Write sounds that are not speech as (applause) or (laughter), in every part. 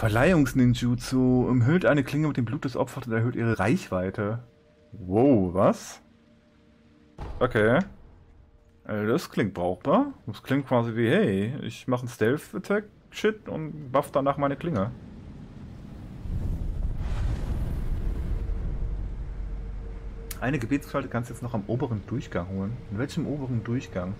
Verleihungsninjutsu. Umhüllt eine Klinge mit dem Blut des Opfers und erhöht ihre Reichweite. Wow, was? Okay. Äh, das klingt brauchbar. Das klingt quasi wie, hey, ich mache einen Stealth-Attack-Shit und buff danach meine Klinge. Eine Gebetsfalte kannst du jetzt noch am oberen Durchgang holen. In welchem oberen Durchgang?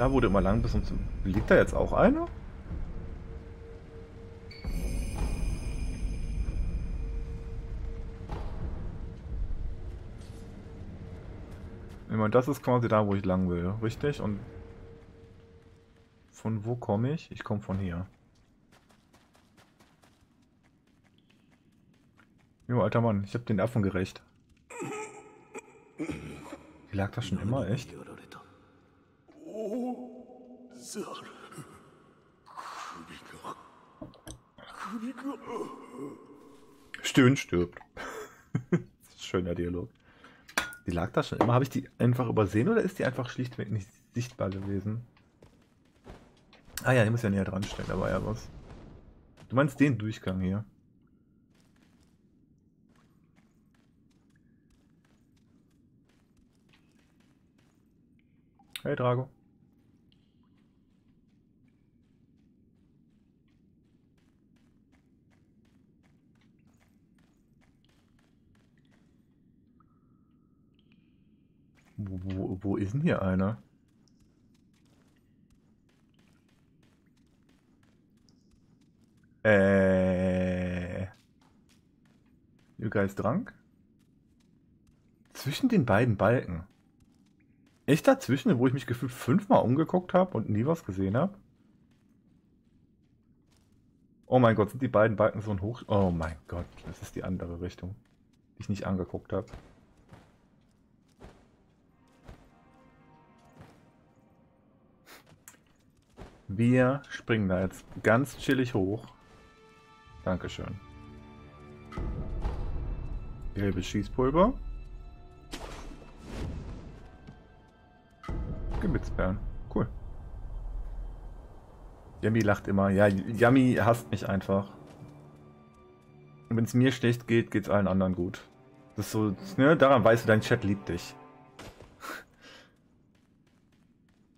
Da wurde immer lang bis zum... Liegt da jetzt auch einer? Ich meine, das ist quasi da, wo ich lang will, richtig? Und von wo komme ich? Ich komme von hier. Jo, alter Mann, ich habe den Affen gerecht. Wie lag das schon immer, echt? Stöhn stirbt. (laughs) Schöner Dialog. Die lag da schon immer. Habe ich die einfach übersehen oder ist die einfach schlichtweg nicht sichtbar gewesen? Ah ja, die muss ja näher dran stellen, da war ja was. Du meinst den Durchgang hier? Hey Drago. Wo, wo, wo ist denn hier einer? Äh. You guys drunk? Zwischen den beiden Balken. Echt dazwischen, wo ich mich gefühlt fünfmal umgeguckt habe und nie was gesehen habe? Oh mein Gott, sind die beiden Balken so ein Hoch... Oh mein Gott, das ist die andere Richtung, die ich nicht angeguckt habe. Wir springen da jetzt ganz chillig hoch. Dankeschön. Gelbe Schießpulver. Gebitzperlen. Cool. Yami lacht immer. Ja, Yami hasst mich einfach. Wenn es mir schlecht geht, geht es allen anderen gut. Das ist so, ne, daran weißt du, dein Chat liebt dich.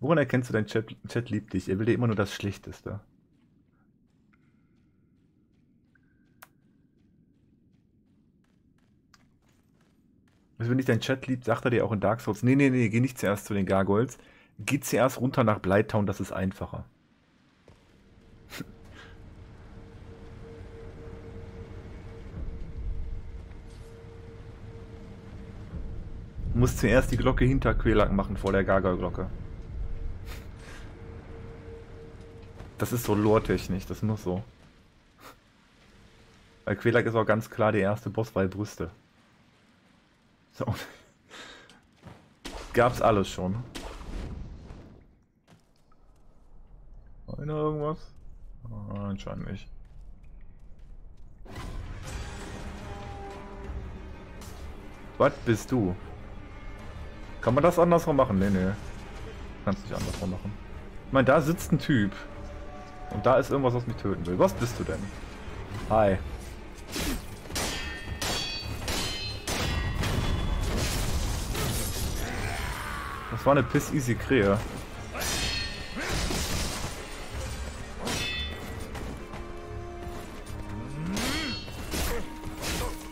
Woran erkennst du, dein Chat, Chat liebt dich? Er will dir immer nur das Schlechteste. Also wenn dich dein Chat liebt, sagt er dir auch in Dark Souls, nee, nee, nee, geh nicht zuerst zu den Gargoyles. Geh zuerst runter nach Blighttown, das ist einfacher. (laughs) Du musst zuerst die Glocke hinter Quelack machen vor der Gargoyle-Glocke. Das ist so lore-technisch, das muss so. Weil Quelak ist auch ganz klar der erste Boss, weil Brüste. So. Gab's alles schon. Einer irgendwas? Oh, anscheinend nicht. Was bist du? Kann man das andersrum machen? Nee, nee. Kannst nicht andersrum machen. Ich meine, da sitzt ein Typ. Und da ist irgendwas, was mich töten will. Was bist du denn? Hi. Das war eine piss-easy Krähe.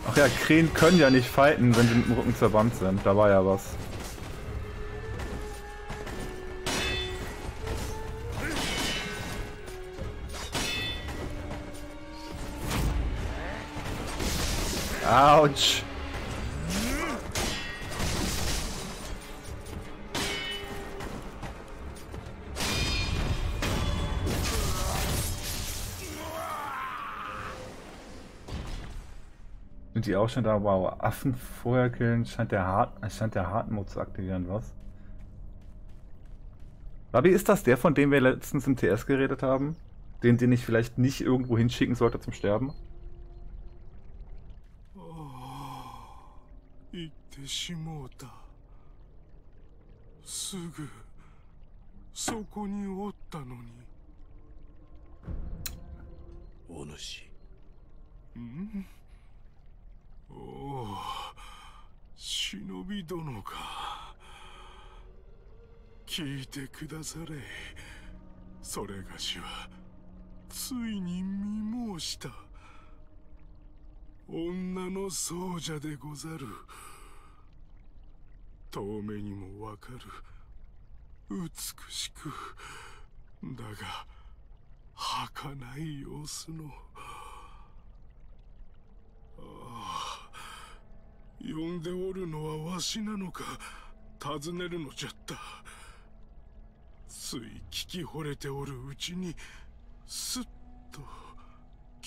Ach ja, Krähen können ja nicht fighten, wenn sie mit dem Rücken zur Wand sind. Da war ja was. Autsch. Sind die auch schon da? Wow, Affen vorher killen scheint der Hart, scheint der Hartmut zu aktivieren, was? Rabi, ist das der, von dem wir letztens im TS geredet haben? Den, den ich vielleicht nicht irgendwo hinschicken sollte zum Sterben? 行ってしもうた。すぐそこにおったのに。お主。ん？おお忍び殿か。聞いてくだされ。それがしはついに見申した女の僧者でござる。遠目にもわかる。美しく。だが儚い様子の。ああ呼んでおるのはわしなのか。尋ねるのじゃった。つい聞き惚れておるうちにすっ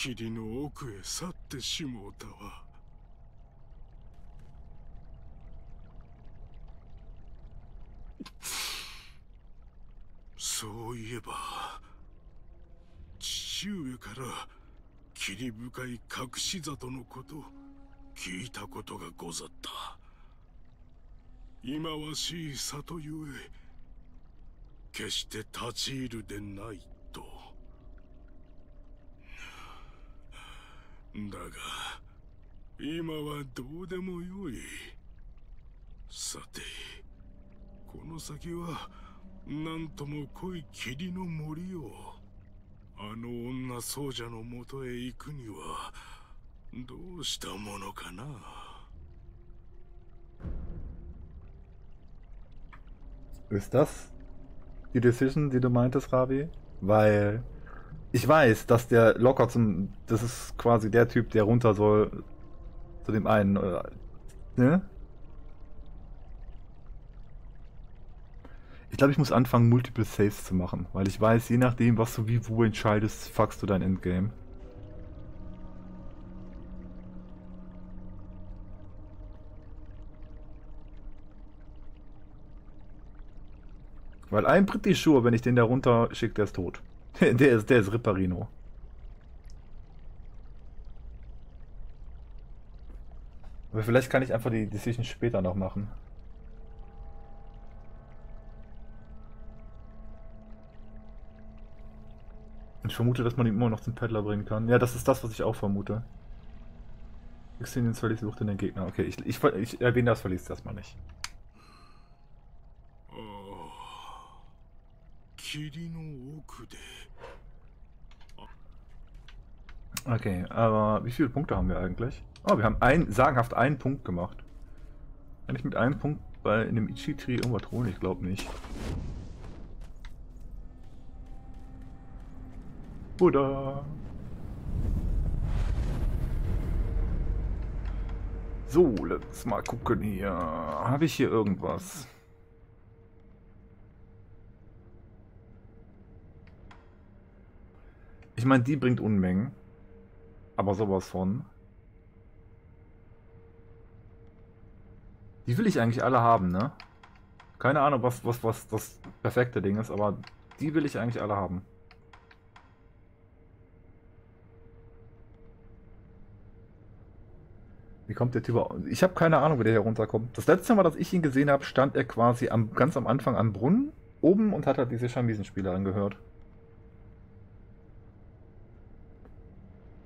霧の奥へ去ってしもうたわ。そういえば父上から霧深い隠し里のこと聞いたことがござった。忌まわしい里ゆえ決して立ち入るでないとだが今はどうでもよいさてこの先はなんとも濃い霧の森をあの女僧者のもとへ行くにはどうしたものかな Ist das die Decision, die du meintest, Ravi? Weil ich weiß, dass der locker zum. Das ist quasi der Typ, der runter soll zu dem einen. Oder, ne? Ich glaube, ich muss anfangen, Multiple Saves zu machen, weil ich weiß, je nachdem, was du wie wo entscheidest, fuckst du dein Endgame. Weil ein Pretty Sure, wenn ich den da runter schicke, der ist tot. (laughs) der ist, der ist Ripperino. Aber vielleicht kann ich einfach die Decision später noch machen. Ich vermute, dass man ihn immer noch zum Peddler bringen kann. Ja, das ist das, was ich auch vermute. Xenians verliest sucht in den Gegner. Okay, ich, ich, ich erwähne das verliest erstmal nicht. 霧 Okay, aber wie viele Punkte haben wir eigentlich? Oh, wir haben ein, sagenhaft einen Punkt gemacht. Kann ich mit einem Punkt bei in dem Ichi-Tree irgendwas holen? Ich glaube nicht. Buddha! So, let's mal gucken hier. Habe ich hier irgendwas? Ich meine, die bringt Unmengen. Aber sowas von. Die will ich eigentlich alle haben, ne? Keine Ahnung, was, was, was das perfekte Ding ist, aber die will ich eigentlich alle haben. Wie kommt der Typ? Ich habe keine Ahnung, wie der hier runterkommt. Das letzte Mal, dass ich ihn gesehen habe, stand er quasi am, ganz am Anfang am Brunnen oben und hat halt diese Chamisenspieler angehört.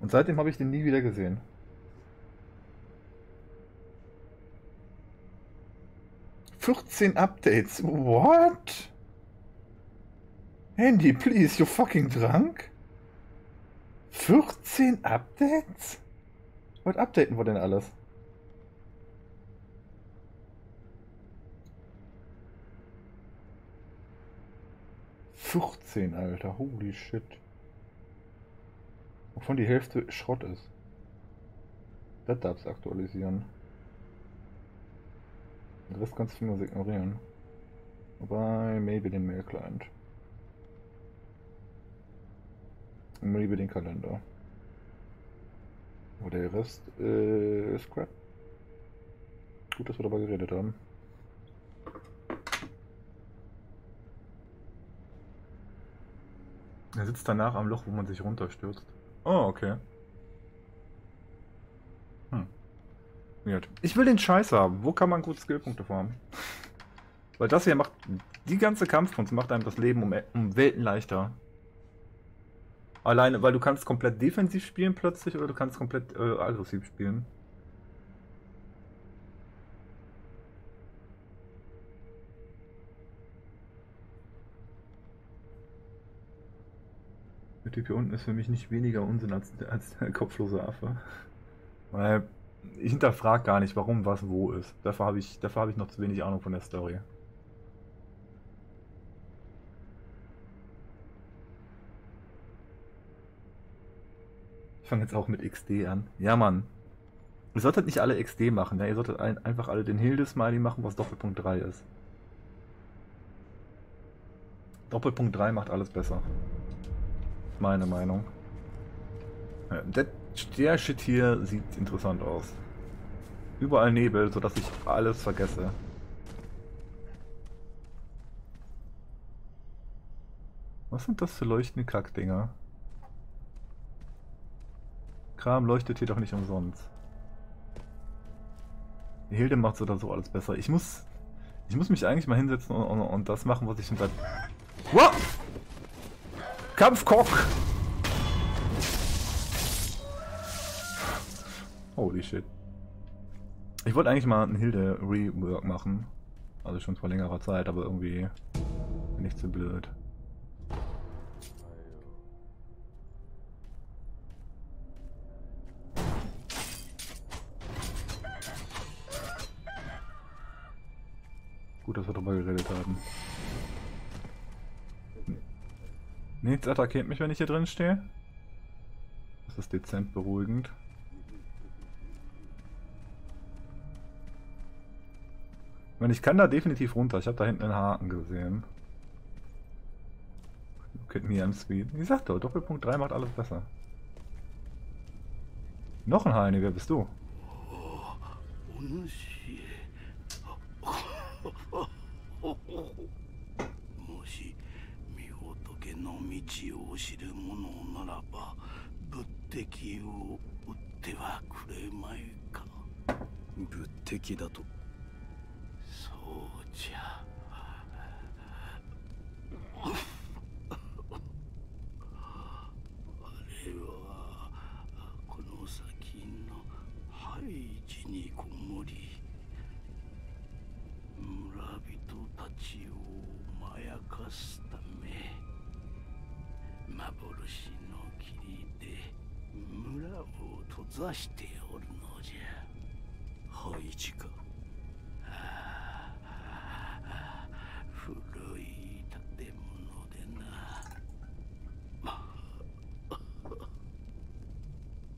Und seitdem habe ich den nie wieder gesehen. Vierzehn Updates. What? Handy, please, you fucking drunk? 14 Updates? Was updaten wir denn alles? Vierzehn, Alter. Holy shit. Wovon die Hälfte Schrott ist. Das darfst du aktualisieren. Den Rest kannst du nur ignorieren. Wobei, maybe den Mail-Client. Maybe den Kalender. Aber der Rest äh, ist crap. Gut, dass wir darüber geredet haben. Er sitzt danach am Loch, wo man sich runterstürzt. Oh, okay. Hm. Weird. Ich will den Scheiß haben. Wo kann man gut Skillpunkte farmen? (laughs) Weil das hier macht, die ganze Kampfkunst macht einem das Leben um, um Welten leichter. Alleine, weil du kannst komplett defensiv spielen plötzlich oder du kannst komplett äh, aggressiv spielen. Der Typ hier unten ist für mich nicht weniger Unsinn als, als der kopflose Affe. Weil ich hinterfrage gar nicht, warum was wo ist. Dafür habe ich, hab ich noch zu wenig Ahnung von der Story. Ich fange jetzt auch mit XD an. Ja, Mann. Ihr solltet nicht alle XD machen, ja? Ihr solltet ein, einfach alle den Hilde-Smiley machen, was Doppelpunkt 3 ist. Doppelpunkt 3 macht alles besser. Meine Meinung. Ja, der, der Shit hier sieht interessant aus. Überall Nebel, sodass ich alles vergesse. Was sind das für leuchtende Kackdinger? Kram leuchtet hier doch nicht umsonst. Hilde macht so oder so alles besser. Ich muss. Ich muss mich eigentlich mal hinsetzen und, und, und das machen, was ich schon seit. (laughs) Wow! Kampfkock! Holy shit. Ich wollte eigentlich mal ein Hilde Rework machen. Also schon vor längerer Zeit, aber irgendwie bin ich zu blöd. Gut, dass wir darüber geredet haben. Nichts attackiert mich, wenn ich hier drin stehe. Das ist dezent beruhigend. Ich meine, ich kann da definitiv runter. Ich habe da hinten einen Haken gesehen. Look at me, I'm sweet. Wie gesagt, Doppelpunkt 3 macht alles besser. Noch ein Heini, wer bist du? の道を知る者ならば仏敵を撃ってはくれまいか。仏敵だと？そうじゃ。あれはこの先のハイジにこもり村人たちをまやかす幻の霧で村を閉ざしておるのじゃ。ハイジか古い建物でな。(laughs)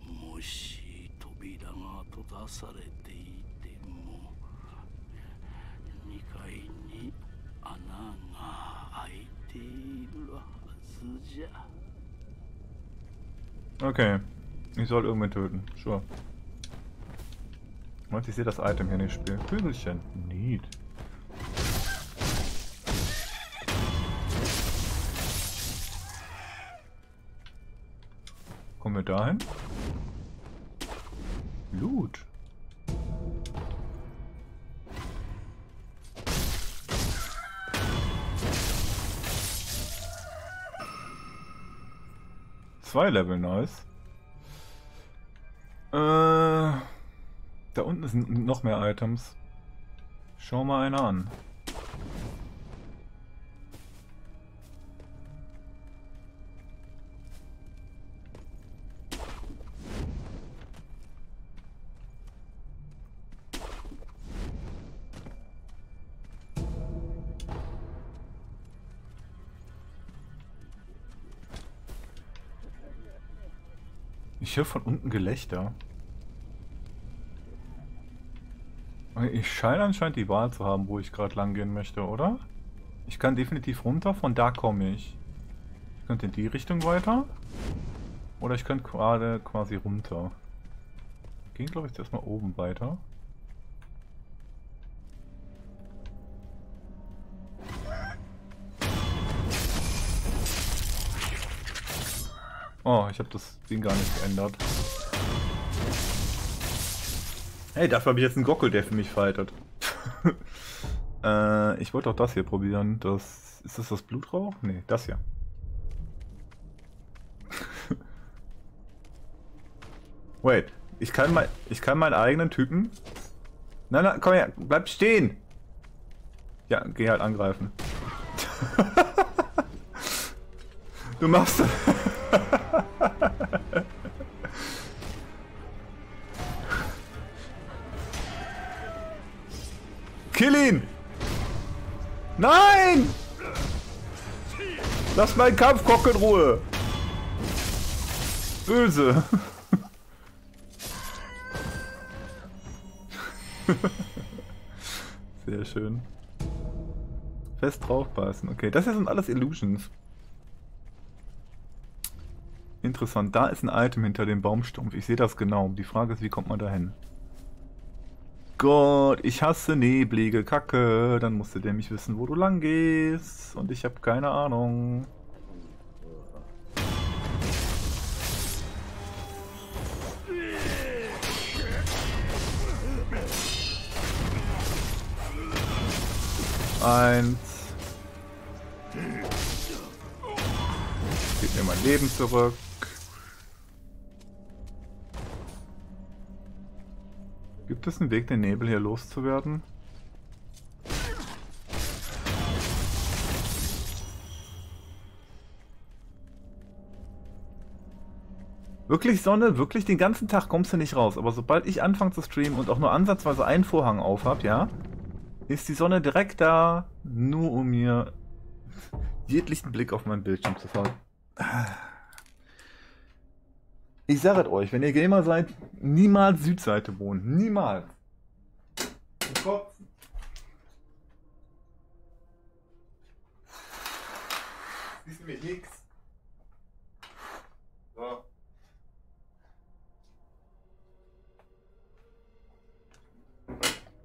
もし扉が閉ざされ Okay. Ich soll irgendwen töten. Sure. Und ich sehe das Item hier nicht spielen. Kügelchen. Neat. Kommen wir dahin? Loot. Zwei Level, nice. Äh, da unten sind noch mehr Items. Schau mal einer an. Höre von unten Gelächter. Ich scheine anscheinend die Wahl zu haben, wo ich gerade lang gehen möchte, oder? Ich kann definitiv runter, von da komme ich. Ich könnte in die Richtung weiter. Oder ich könnte gerade quasi runter. Ging glaube ich erstmal oben weiter. Oh, ich habe das Ding gar nicht geändert. Hey, dafür habe ich jetzt einen Gockel, der für mich fightet. (laughs) äh, ich wollte auch das hier probieren. Das, ist das das Blutrauch? Nee, das hier. (laughs) Wait, ich kann, mein, ich kann meinen eigenen Typen... Nein, nein, komm her, bleib stehen! Ja, geh halt angreifen. (laughs) du machst... (laughs) Kill ihn! Nein! Lass meinen Kampfkock in Ruhe! Böse! (laughs) Sehr schön. Fest draufpassen. Okay, das hier sind alles Illusions. Interessant. Da ist ein Item hinter dem Baumstumpf. Ich sehe das genau. Die Frage ist, wie kommt man da hin? Gott, ich hasse neblige Kacke. Dann musst du nämlich wissen, wo du lang gehst. Und ich habe keine Ahnung. Eins. Gib mir mein Leben zurück. Gibt es einen Weg, den Nebel hier loszuwerden? Wirklich Sonne, wirklich den ganzen Tag kommst du nicht raus. Aber sobald ich anfange zu streamen und auch nur ansatzweise einen Vorhang auf habe, ja, ist die Sonne direkt da, nur um mir (laughs) jeglichen Blick auf meinen Bildschirm zu fahren. Ich sage euch, wenn ihr Gamer seid, niemals Südseite wohnen. Niemals. Siehst du mich nix? So.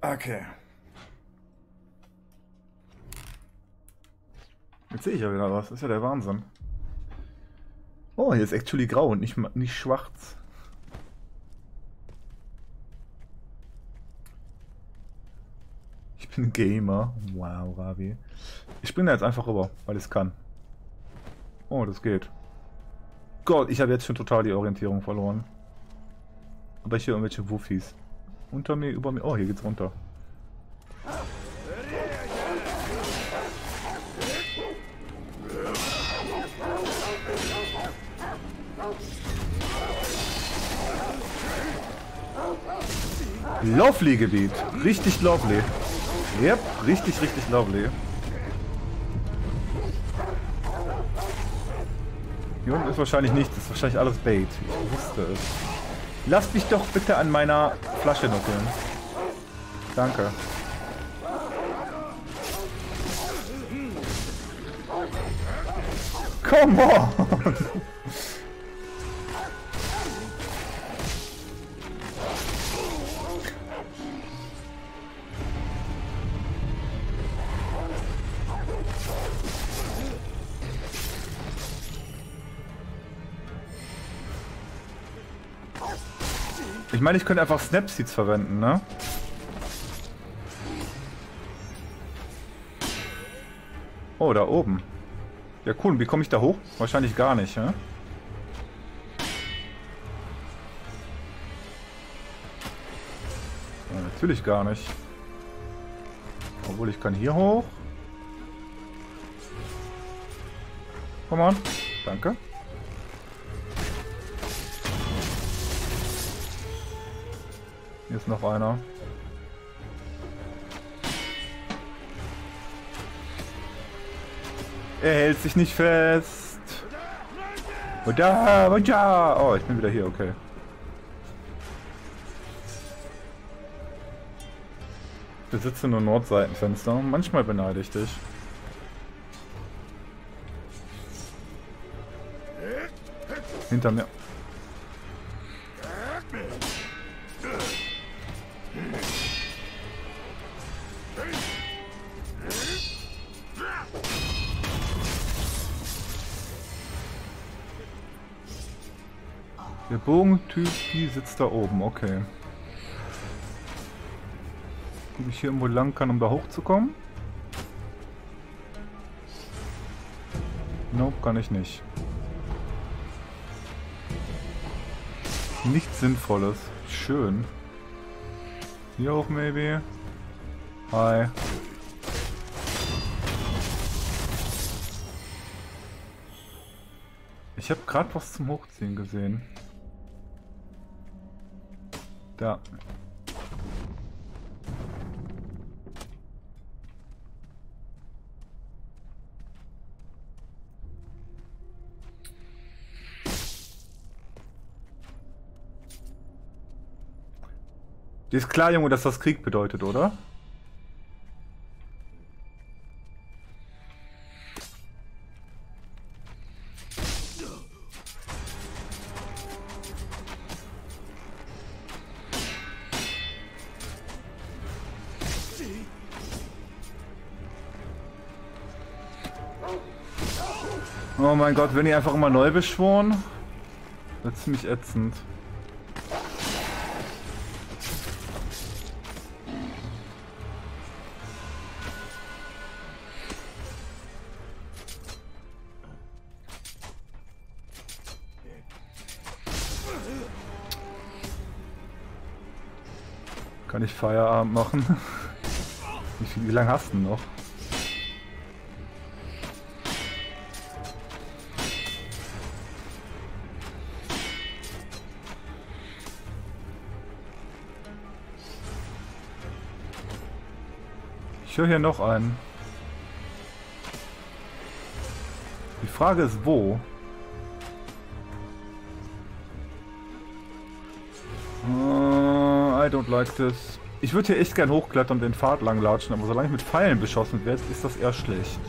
Okay. Jetzt sehe ich ja wieder was. Das ist ja der Wahnsinn. Oh, hier ist actually grau und nicht, nicht schwarz. Ich bin Gamer. Wow, Ravi. Ich springe da jetzt einfach rüber, weil ich es kann. Oh, das geht. Gott, ich habe jetzt schon total die Orientierung verloren. Aber hier irgendwelche Wuffis. Unter mir, über mir. Oh, hier geht's runter. Lovely Gebiet. Richtig lovely. Yep, richtig, richtig lovely. Hier unten ist wahrscheinlich nichts. Ist wahrscheinlich alles Bait. Ich wusste es. Lass mich doch bitte an meiner Flasche nuckeln. Danke. Come on! (laughs) Ich meine, ich könnte einfach Snapseeds verwenden, ne? Oh, da oben. Ja, cool. Wie komme ich da hoch? Wahrscheinlich gar nicht, ne? Ja, natürlich gar nicht. Obwohl, ich kann hier hoch. Komm on. Danke. Hier ist noch einer. Er hält sich nicht fest. Und da, und ja. Oh, ich bin wieder hier, okay. Ich besitze nur Nordseitenfenster. Manchmal beneide ich dich. Hinter mir. Der Bogentyp, die sitzt da oben, okay. Ob ich hier irgendwo lang kann, um da hochzukommen? Nope, kann ich nicht. Nichts Sinnvolles. Schön. Hier hoch, maybe. Hi. Ich habe gerade was zum Hochziehen gesehen. Da. Dir ist klar, Junge, dass das Krieg bedeutet, oder? Oh mein Gott, wenn die einfach immer neu beschworen? Das ist ziemlich ätzend. Kann ich Feierabend machen? (laughs) Wie, viel, wie lange hast du noch? Ich höre hier noch einen. Die Frage ist, wo? I don't like this. Ich würde hier echt gern hochklettern und den Pfad lang latschen, aber solange ich mit Pfeilen beschossen werde, ist das eher schlecht.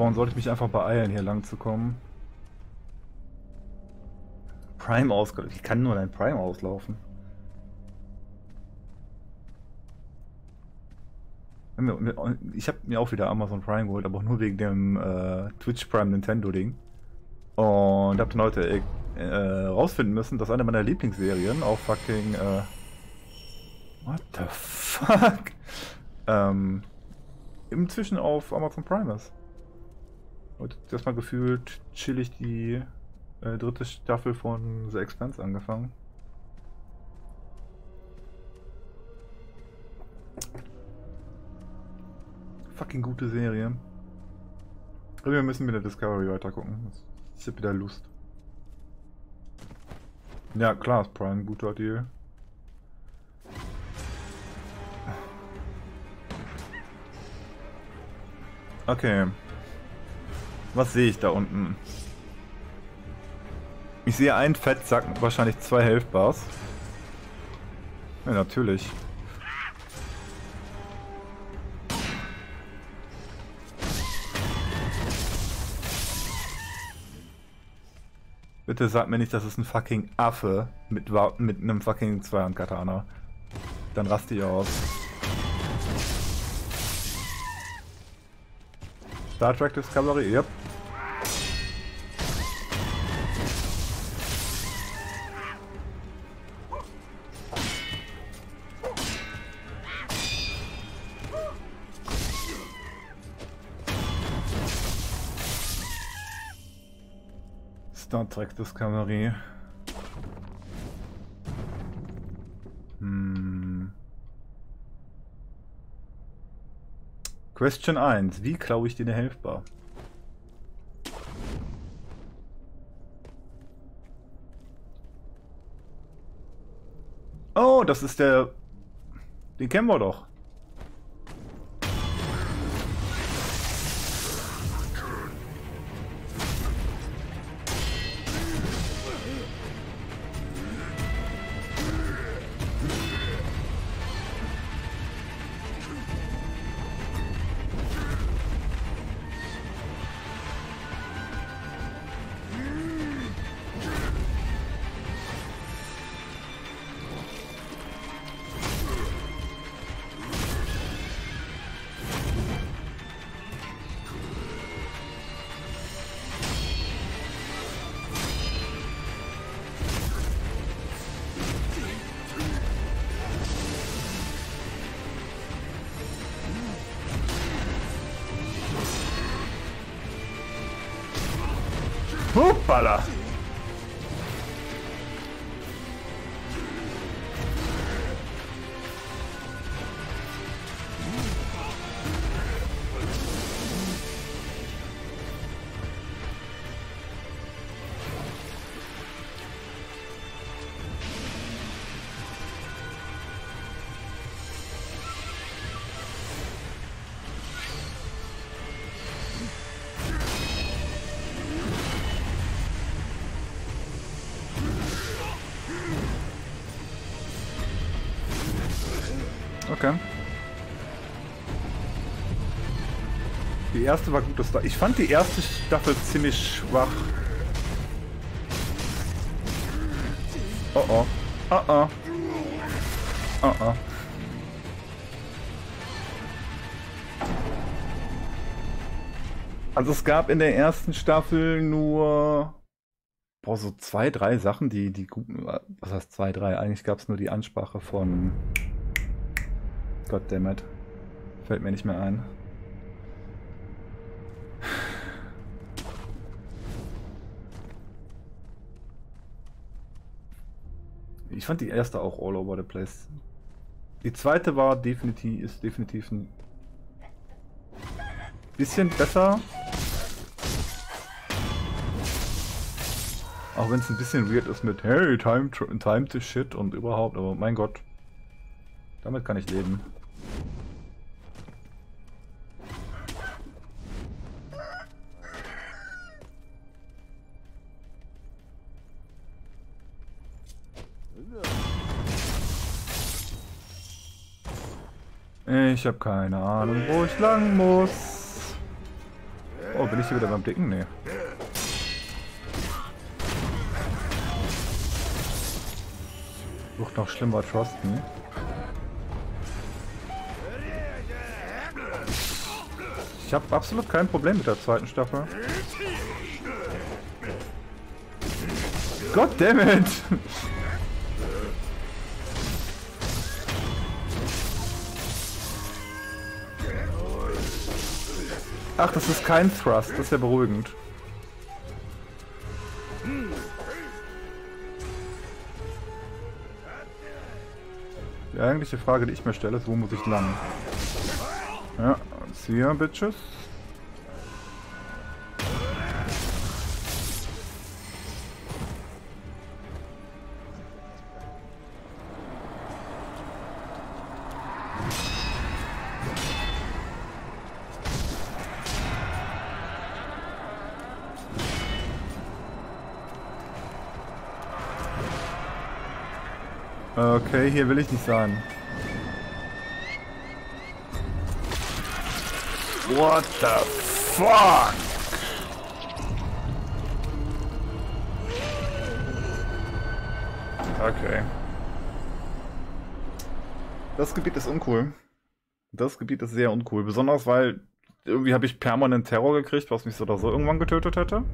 Respawnen sollte ich mich einfach beeilen, hier lang zu kommen. Prime ausgelaufen. Ich kann nur dein Prime auslaufen. Ich habe mir auch wieder Amazon Prime geholt, aber auch nur wegen dem äh, Twitch Prime Nintendo Ding. Und hab dann heute äh, rausfinden müssen, dass eine meiner Lieblingsserien auf fucking äh, What the (laughs) fuck? ähm, inzwischen auf Amazon Prime ist. Und das mal gefühlt chillig die äh, dritte Staffel von The Expanse angefangen. Fucking gute Serie. Aber wir müssen mit der Discovery weiter gucken. Ich hab wieder Lust. Ja, klar ist Prime ein guter Deal. Okay. Was sehe ich da unten? Ich sehe einen Fettsack wahrscheinlich zwei Health Bars. Ja, natürlich. Bitte sag mir nicht, das ist ein fucking Affe mit, mit einem fucking Zweihand-Katana. Dann raste ich aus. Star Trek Discovery, yep. Star Trek Discovery. Hm. Question 1. Wie klaue ich dir eine Helfbar? Oh, das ist der... Den kennen wir doch. Die erste war gut. Das war, ich fand die erste Staffel ziemlich schwach. Oh oh. Oh oh. Oh oh. Also es gab in der ersten Staffel nur boah, so zwei, drei Sachen, die, die gut. Was heißt zwei, drei? Eigentlich gab es nur die Ansprache von Goddammit. Fällt mir nicht mehr ein. Ich fand die erste auch all over the place. Die zweite war definitiv, ist definitiv ein bisschen besser. Auch wenn es ein bisschen weird ist mit Hey, time time to shit und überhaupt, aber mein Gott. Damit kann ich leben. Ich habe keine Ahnung, wo ich lang muss. Oh, bin ich hier wieder beim Dicken? Nee. Sucht noch schlimmer Trosten. Ich habe absolut kein Problem mit der zweiten Staffel. God Ach, das ist kein Thrust, das ist ja beruhigend. Die eigentliche Frage, die ich mir stelle, ist, wo muss ich lang? Ja, see ya, bitches. Okay, hier will ich nicht sein. What the fuck? Okay. Das Gebiet ist uncool. Das Gebiet ist sehr uncool. Besonders weil irgendwie habe ich permanent Terror gekriegt, was mich so oder so irgendwann getötet hätte.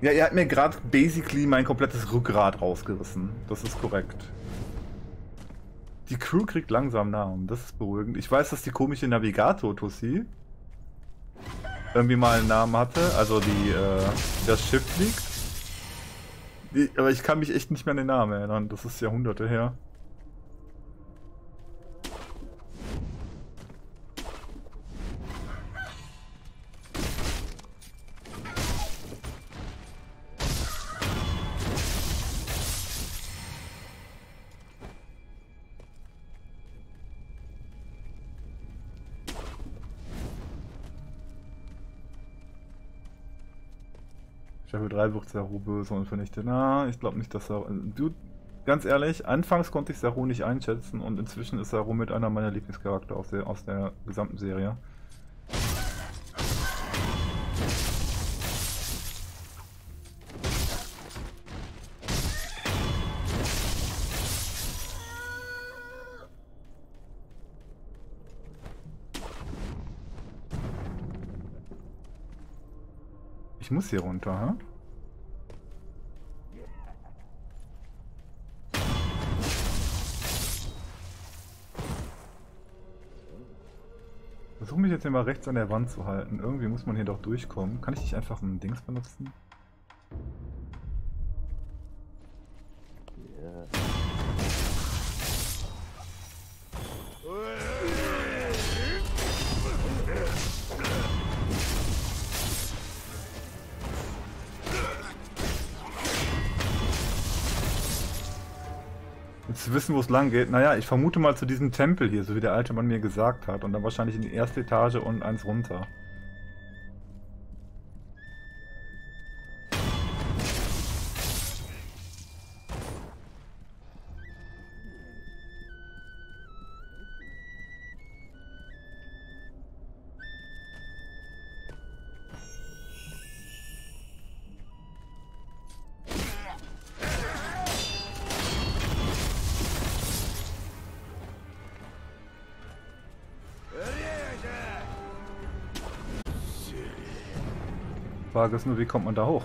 Ja, er hat mir gerade basically mein komplettes Rückgrat rausgerissen. Das ist korrekt. Die Crew kriegt langsam Namen. Das ist beruhigend. Ich weiß, dass die komische Navigator Tussi irgendwie mal einen Namen hatte. Also die, äh, das Schiff fliegt. Aber ich kann mich echt nicht mehr an den Namen erinnern. Das ist Jahrhunderte her. Staffel 3 wird Saru böse und vernichtet. Na, ich glaube nicht, dass Saru... Du, ganz ehrlich, anfangs konnte ich Saru nicht einschätzen und inzwischen ist Saru mit einer meiner Lieblingscharakter aus der, aus der gesamten Serie. Muss hier runter, hä? Versuche mich jetzt immer rechts an der Wand zu halten. Irgendwie muss man hier doch durchkommen. Kann ich nicht einfach ein Dings benutzen? Jetzt wissen, wo es lang geht. Naja, ich vermute mal zu diesem Tempel hier, so wie der alte Mann mir gesagt hat. Und dann wahrscheinlich in die erste Etage und eins runter. Frage ist nur, wie kommt man da hoch?